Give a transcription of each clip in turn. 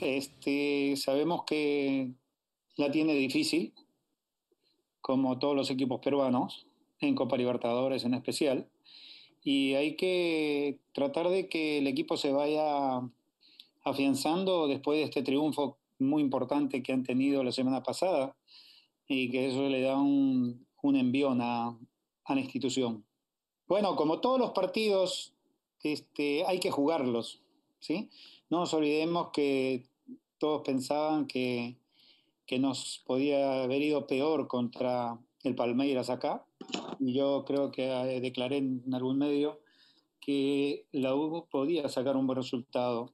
Este, sabemos que la tiene difícil, como todos los equipos peruanos, en Copa Libertadores en especial, y hay que tratar de que el equipo se vaya afianzando después de este triunfo muy importante que han tenido la semana pasada y que eso le da un, un envión a, a la institución. Bueno, como todos los partidos, este, hay que jugarlos, ¿sí? No nos olvidemos que todos pensaban que, que nos podía haber ido peor contra el Palmeiras acá, y yo creo que eh, declaré en algún medio que la U podía sacar un buen resultado.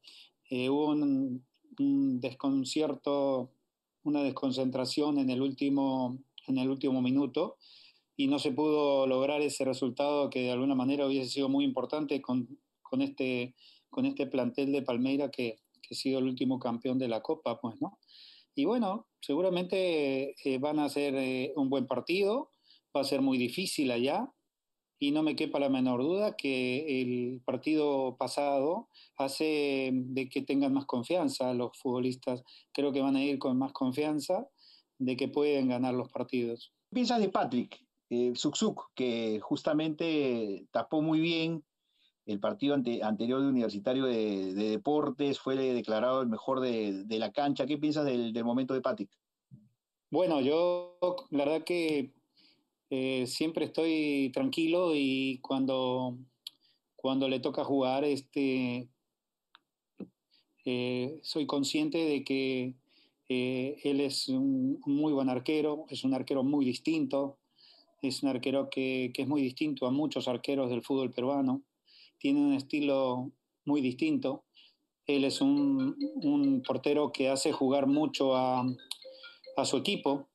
Eh, hubo un, un, desconcierto, una desconcentración en el último, en el último minuto, y no se pudo lograr ese resultado que de alguna manera hubiese sido muy importante con, con este, con este plantel de Palmeira que, que, ha sido el último campeón de la Copa, pues, ¿no? Y bueno, seguramente eh, van a hacer eh, un buen partido, va a ser muy difícil allá, y no me quepa la menor duda que el partido pasado hace de que tengan más confianza los futbolistas. Creo que van a ir con más confianza de que pueden ganar los partidos. ¿Qué piensas de Patrick? eh, que justamente tapó muy bien el partido ante, anterior de Universitario de, de, Deportes, fue declarado el mejor de, la cancha. ¿Qué piensas del, momento de Patrick? Bueno, yo la verdad que eh, siempre estoy tranquilo y cuando, cuando le toca jugar, este, eh, soy consciente de que eh, él es un muy buen arquero, es un arquero muy distinto, es un arquero que, que, es muy distinto a muchos arqueros del fútbol peruano, tiene un estilo muy distinto. Él es un, un portero que hace jugar mucho a, a, su equipo,